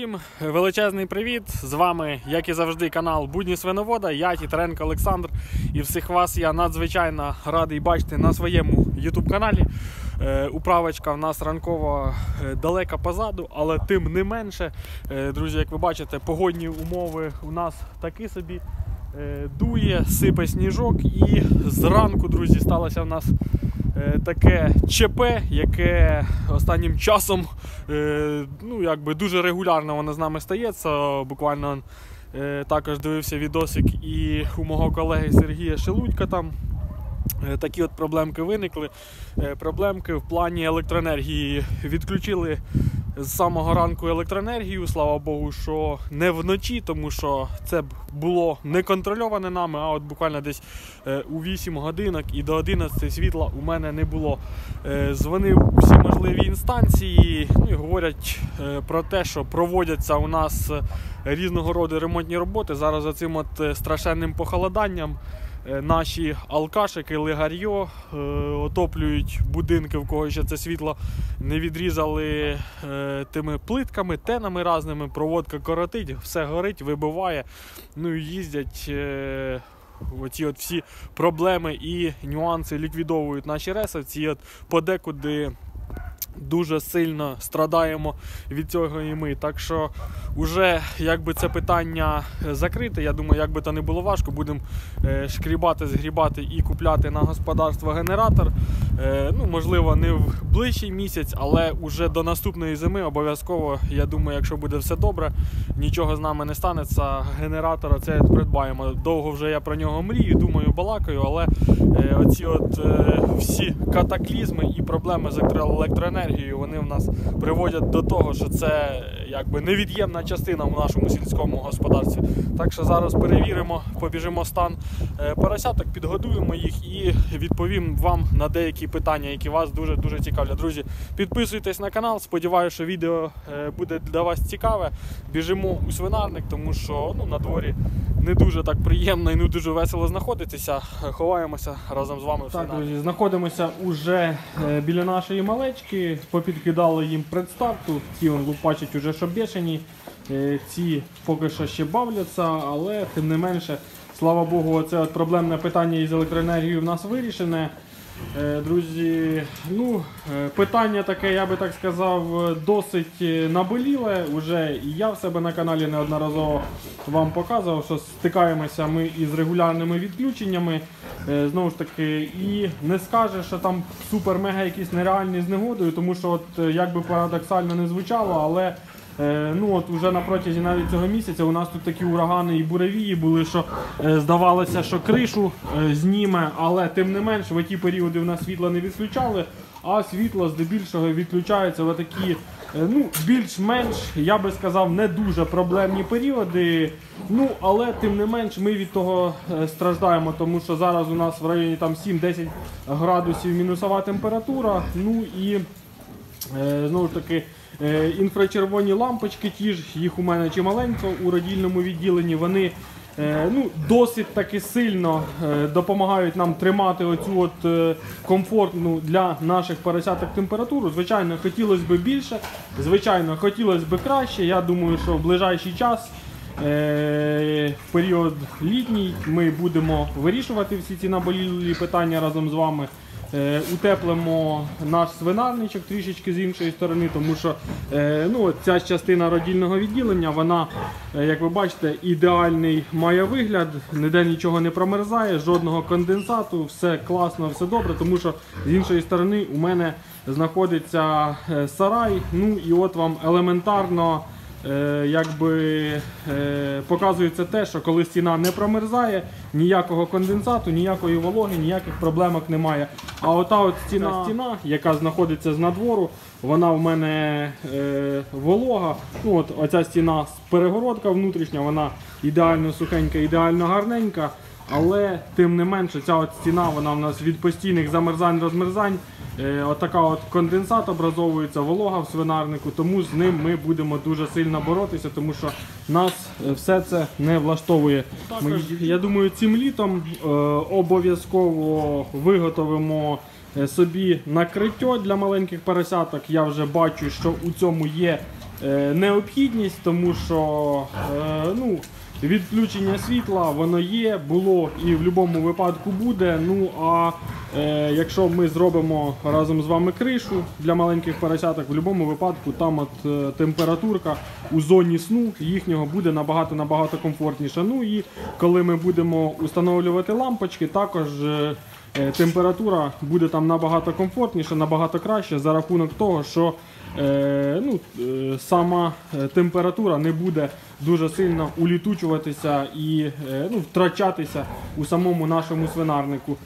Всім величезний привіт! З вами, як і завжди, канал Будні Свиновода. Я Тітеренко Олександр. І всіх вас я надзвичайно радий бачити на своєму YouTube каналі. Е, Управочка в нас ранкова е, далека позаду, але тим не менше, е, друзі, як ви бачите, погодні умови у нас такі собі. Дує, сипе сніжок, і зранку, друзі, сталося в нас таке ЧП, яке останнім часом е, ну, якби дуже регулярно воно з нами стається. Буквально е, також дивився відосик і у мого колеги Сергія Шелудька там. Е, Такі от проблемки виникли. Е, Проблемки в плані електроенергії. Відключили з самого ранку електроенергію, слава Богу, що не вночі, тому що це було не контрольоване нами, а от буквально десь е, у 8 годинок і до 11 світла у мене не було. Е, Дзвонив у всі можливі інстанції ну, і говорять е, про те, що проводяться у нас різного роду ремонтні роботи. Зараз за цим от страшенним похолоданням. Е, Наші алкашики, лигарьо е, отоплюють будинки, в кого ще це світло не відрізали е, тими плитками, тенами разними, проводка коротить, все горить, вибиває. Ну і їздять. Оці от всі проблеми і нюанси ліквідовують наші ресовці. От подекуди дуже сильно страдаємо від цього і ми. Так що вже якби це питання е, закрите, я думаю, як би то не було важко, будемо е, шкрібати, згрібати і купляти на господарство генератор. Е, Ну, можливо, не в ближчий місяць, але уже до наступної зими обов'язково, я думаю, якщо буде все добре, нічого з нами не станеться. Генератора це придбаємо. Довго вже я про нього мрію, думаю, балакаю, але е, оці от е, всі катаклізми і проблеми з електроенергією, в нас приводять до того, що це якби невід'ємна частина в нашому сільському господарстві. Так що зараз перевіримо, побіжимо стан е, поросяток, підгодуємо їх і відповім вам на деякі питання, які вас дуже дуже цікавлять. Друзі, підписуйтесь на канал. Сподіваюся, що відео е, буде для вас цікаве. Біжимо у свинарник, тому що ну, на дворі не дуже так приємно і не дуже весело знаходитися. Ховаємося разом з вами Так, друзі, знаходимося уже е, біля нашої малечки. Попідкидали їм представку. Ті он лупачать уже що бешені. Е, Ці поки що ще бавляться, але тим не менше, слава Богу, це от проблемне питання із електроенергією в нас вирішене. Е, Друзі, ну, е, питання таке, я би так сказав, досить е, наболіле. Уже і я в себе на каналі неодноразово вам показував, що стикаємося ми із регулярними відключеннями. Знову ж таки, і не скаже, що там супер-мега якісь нереальні з негодою, тому що, от, як би парадоксально не звучало, але ну от уже на протязі навіть цього місяця у нас тут такі урагани і буревії були, що е, здавалося, що кришу е, зніме, але тим не менш в ті періоди в нас світла не відключали, а світло здебільшого відключається в такі. е, Ну, більш-менш, я би сказав, не дуже проблемні періоди. Ну, але тим не менш ми від того е, страждаємо, тому що зараз у нас в районі там 7-10 градусів мінусова температура. Ну і Е, Знову ж таки, е, інфрачервоні лампочки, ті ж їх у мене чималенько у родільному відділенні. Вони е, ну, досить таки сильно е, допомагають нам тримати оцю от е, комфортну для наших поросяток температуру. Звичайно, хотілося б більше, звичайно, хотілося б краще. Я думаю, що в ближайший час. Е, В період літній ми будемо вирішувати всі ці наболілі питання разом з вами. Е, Утеплимо наш свинарничок трішечки з іншої сторони, тому що е, ну, ця частина родільного відділення, вона, е, як ви бачите, ідеальний має вигляд, ніде нічого не промерзає, жодного конденсату, все класно, все добре, тому що з іншої сторони у мене знаходиться сарай. Ну і от вам елементарно якби е, показується те, що коли стіна не промерзає, ніякого конденсату, ніякої вологи, ніяких проблемок немає. А ота от стіна, стіна яка знаходиться з надвору, вона в мене е, волога. Ну, от, оця стіна перегородка внутрішня, вона ідеально сухенька, ідеально гарненька. Але тим не менше, ця от стіна вона в нас від постійних замерзань, розмерзань. Е, отака от конденсат образовується, волога в свинарнику, тому з ним ми будемо дуже сильно боротися, тому що нас е, все це не влаштовує. Ми, я думаю, цим літом е, обов'язково виготовимо собі накриття для маленьких поросяток. Я вже бачу, що у цьому є необхідність, тому що е, ну, відключення світла воно є, було і в будь-якому випадку буде. Ну а е, якщо ми зробимо разом з вами кришу для маленьких поросяток, в будь-якому випадку там от е, температурка у зоні сну їхнього буде набагато набагато комфортніша. Ну і коли ми будемо встановлювати лампочки, також. е, е, Температура буде там набагато комфортніша, набагато краще за рахунок того, що ну, е, сама е, температура не буде дуже сильно улітучуватися і е, ну, втрачатися у самому нашому свинарнику.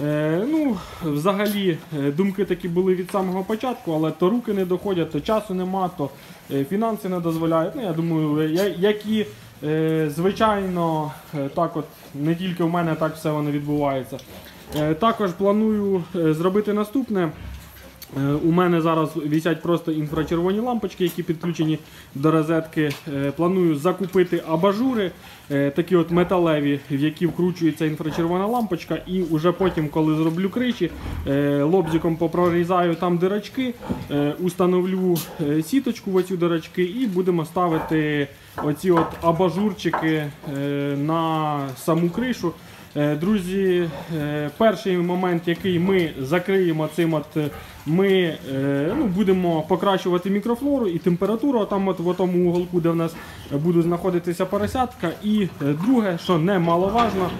Е, ну, взагалі, е, думки такі були від самого початку, але то руки не доходять, то часу нема, то е, фінанси не дозволяють. Ну, я думаю, е, як і е, звичайно, е, так от не тільки в мене так все воно відбувається. Е, Також планую е, зробити наступне. Е, У мене зараз висять просто інфрачервоні лампочки, які підключені до розетки. Е, Планую закупити абажури, е, такі от металеві, в які вкручується інфрачервона лампочка, і вже потім, коли зроблю криші, е, лобзиком попрорізаю там дирочки, установлю сіточку в оці дирочки і будемо ставити оці от абажурчики на саму кришу. Е, Друзі, е, перший момент, який ми закриємо цим, от е, ми ну, будемо покращувати мікрофлору і температуру там от в тому уголку, де в нас буде знаходитися поросятка. І друге, що немаловажно,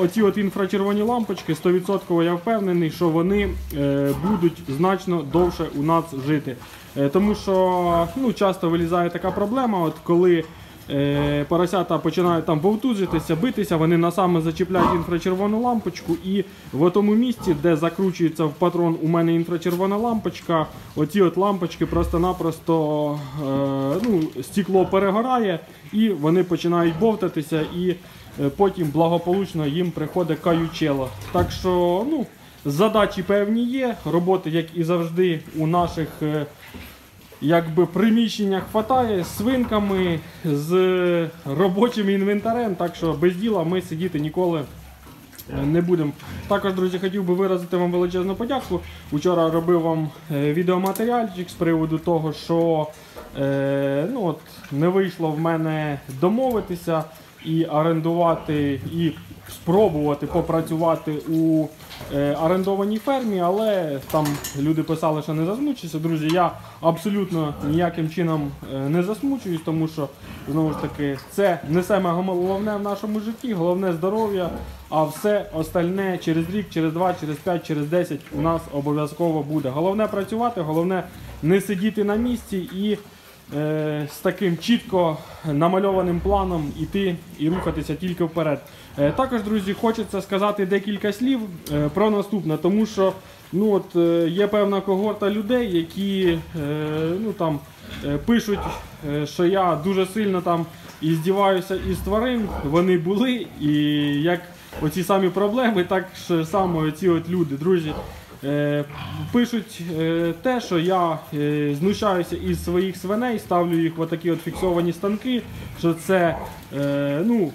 оці от інфрачервоні лампочки, 100% я впевнений, що вони будуть значно довше у нас жити. Тому що ну, часто вилізає така проблема, от коли е, поросята починають там вовтузитися, битися, вони на саме зачіпляють інфрачервону лампочку, і в тому місці, де закручується в патрон у мене інфрачервона лампочка, оці от лампочки просто-напросто е, ну, стекло перегорає і вони починають бовтатися, і е, потім благополучно їм приходить каючело. Так що, ну. Задачі певні є, роботи, як і завжди, у наших е, якби приміщення хватає з свинками, з робочим інвентарем, так що без діла ми сидіти ніколи е, не будемо. Також, друзі, хотів би виразити вам величезну подяку. Учора робив вам е, відеоматеріальчик з приводу того, що е, ну, от, не вийшло в мене домовитися і орендувати, і спробувати попрацювати у е, орендованій фермі, але там люди писали, що не засмучуюся. Друзі, я абсолютно ніяким чином е, не засмучуюсь, тому що знову ж таки це не саме головне в нашому житті, головне здоров'я, а все остальне через рік, через два, через п'ять, через десять у нас обов'язково буде. Головне працювати, головне не сидіти на місці і з таким чітко намальованим планом іти і рухатися тільки вперед. Е, також, друзі, хочеться сказати декілька слів е, про наступне, тому що ну, от, е, є певна когорта людей, які е, ну, там, е, пишуть, е, що я дуже сильно там і здіваюся із тварин. Вони були, і як оці самі проблеми, так само оці от люди, друзі. Е, пишуть е, те, що я е, знущаюся із своїх свиней, ставлю їх в такі от фіксовані станки, що це ну,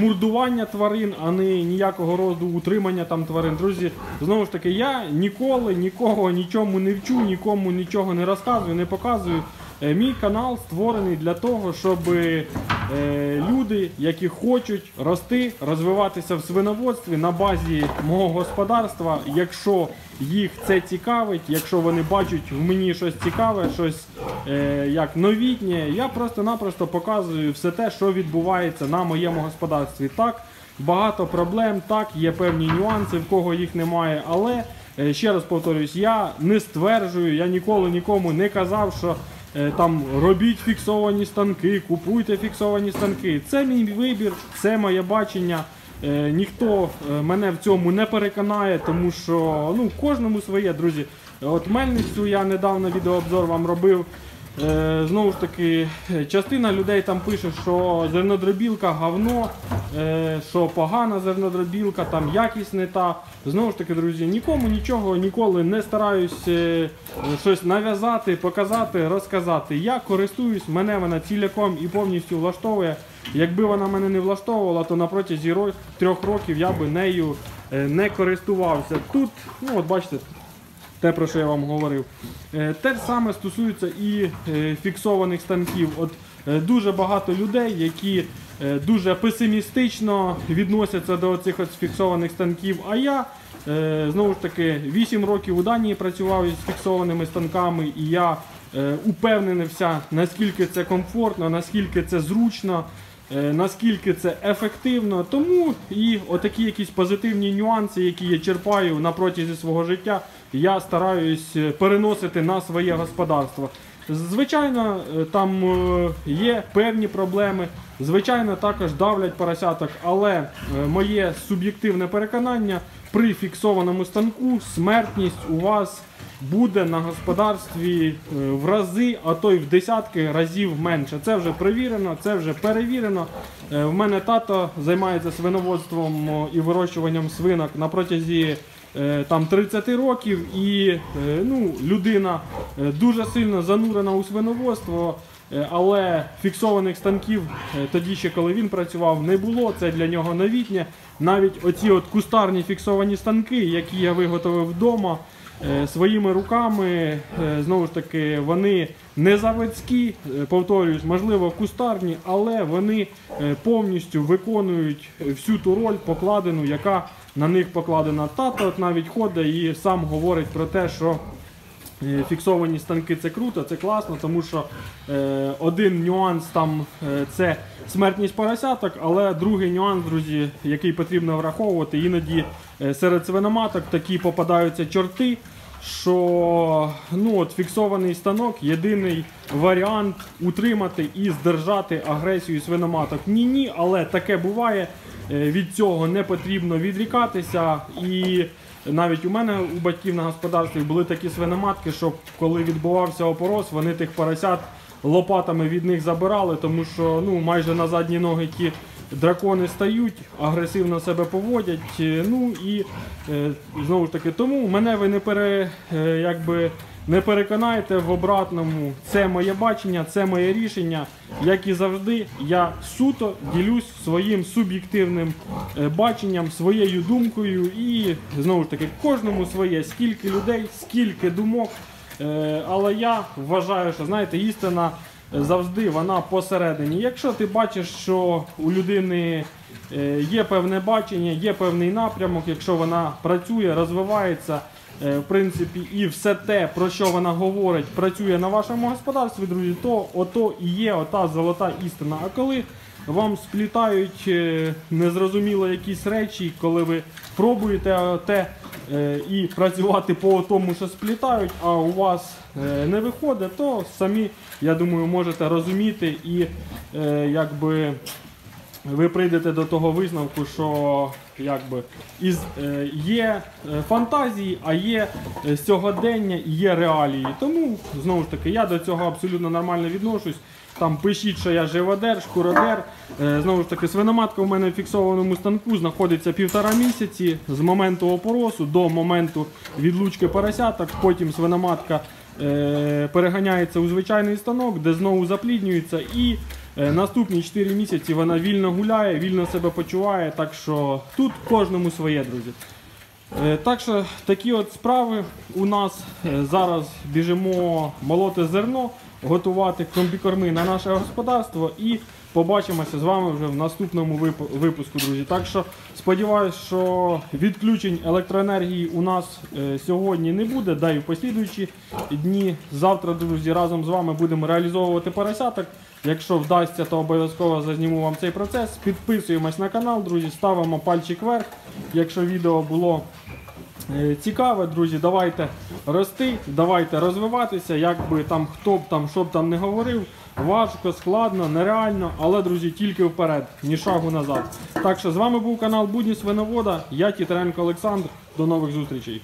мурдування тварин, а не ніякого роду утримання там тварин. Друзі, знову ж таки, я ніколи нікого нічому не вчу, нікому нічого не розказую, не показую. Е, Мій канал створений для того, щоб е, люди, які хочуть рости, розвиватися в свиноводстві на базі мого господарства, якщо їх це цікавить, якщо вони бачать в мені щось цікаве, щось е, як новітнє, я просто-напросто показую все те, що відбувається на моєму господарстві. Так, багато проблем, так, є певні нюанси, в кого їх немає, але ще раз повторюсь, я не стверджую, я ніколи нікому не казав, що там робіть фіксовані станки, купуйте фіксовані станки. Це мій вибір, це моє бачення. Е, ніхто е, мене в цьому не переконає, тому що ну, кожному своє, друзі. От мельницю я недавно відеообзор вам робив. Е, знову ж таки, частина людей там пише, що зернодробілка говно, е, що погана зернодробілка, там якість не та. Знову ж таки, друзі, нікому нічого ніколи не стараюсь е, щось нав'язати, показати, розказати. Я користуюсь, мене вона ціляком і повністю влаштовує. Якби вона мене не влаштовувала, то на протязі трьох років я би нею не користувався. Тут, ну от бачите, те, про що я вам говорив. Е, Те ж саме стосується і е, фіксованих станків. От е, дуже багато людей, які дуже песимістично відносяться до цих фіксованих станків. А я знову ж таки 8 років у Данії працював із фіксованими станками, і я упевненився, наскільки це комфортно, наскільки це зручно. Е, Наскільки це ефективно, тому і отакі якісь позитивні нюанси, які я черпаю на протязі свого життя, я стараюсь е, переносити на своє господарство. Звичайно, е, там є певні проблеми. Звичайно, також давлять поросяток, але моє суб'єктивне переконання при фіксованому станку смертність у вас буде на господарстві е, в рази, а то й в десятки разів менше. Це вже перевірено, це вже перевірено. Е, В мене тато займається свиноводством і вирощуванням свинок на протязі е, там 30 років, і ну, людина дуже сильно занурена у свиноводство. Але фіксованих станків тоді ще коли він працював, не було. Це для нього новітнє. Навіть оці от кустарні фіксовані станки, які я виготовив вдома своїми руками, е, знову ж таки, вони не заводські, е, повторюсь, можливо, кустарні, але вони е, повністю виконують всю ту роль покладену, яка на них покладена. Тато от навіть ходить і сам говорить про те, що Е, Фіксовані станки це круто, це класно, тому що е, один нюанс там е, це смертність поросяток, але другий нюанс, друзі, який потрібно враховувати, іноді е, серед свиноматок такі попадаються чорти, що ну, от, фіксований станок єдиний варіант утримати і здержати агресію свиноматок. Ні, ні, але таке буває. Е, Від цього не потрібно відрікатися і. Навіть у мене у батьків на господарстві були такі свиноматки, що коли відбувався опорос, вони тих поросят лопатами від них забирали, тому що ну, майже на задні ноги ті дракони стають, агресивно себе поводять. е, Ну і е, знову ж таки, тому мене ви не пере, е, якби, не переконаєте в обратному. Це моє бачення, це моє рішення. Як і завжди, я суто ділюсь своїм суб'єктивним баченням, своєю думкою, і знову ж таки, кожному своє, скільки людей, скільки думок. Але я вважаю, що знаєте, істина завжди вона посередині. Якщо ти бачиш, що у людини е, є певне бачення, є певний напрямок, якщо вона працює, розвивається. е, В принципі, і все те, про що вона говорить, працює на вашому господарстві, друзі, то ото і є ота золота істина. А коли вам сплітають е, незрозуміло якісь речі, коли ви пробуєте те е, і працювати по тому, що сплітають, а у вас е, не виходить, то самі, я думаю, можете розуміти і якби ви прийдете до того висновку, що якби із е, є фантазії, а є сьогодення і є реалії. Тому знову ж таки я до цього абсолютно нормально відношусь. Там пишіть, що я живодер, шкуродер. Е, знову ж таки, свиноматка у мене в фіксованому станку знаходиться півтора місяці з моменту опоросу до моменту відлучки поросяток. Потім свиноматка е, переганяється у звичайний станок, де знову запліднюється. І е, наступні 4 місяці вона вільно гуляє, вільно себе почуває. Так що тут кожному своє, друзі. Так що такі от справи у нас зараз біжимо молоти зерно, готувати комбікорми на наше господарство і побачимося з вами вже в наступному випуску, друзі. Так що сподіваюся, що відключень електроенергії у нас е, сьогодні не буде, да і в послідуючі дні. Завтра, друзі, разом з вами будемо реалізовувати поросяток. Якщо вдасться, то обов'язково зазніму вам цей процес. Підписуємось на канал, друзі, ставимо пальчик вверх. Якщо відео було Цікаве, друзі, давайте рости, давайте розвиватися, як би там хто б там, що б там не говорив. Важко, складно, нереально, але, друзі, тільки вперед, ні шагу назад. Так що з вами був канал Будні Свиновода, я Тітеренко Олександр. До нових зустрічей.